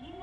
aquí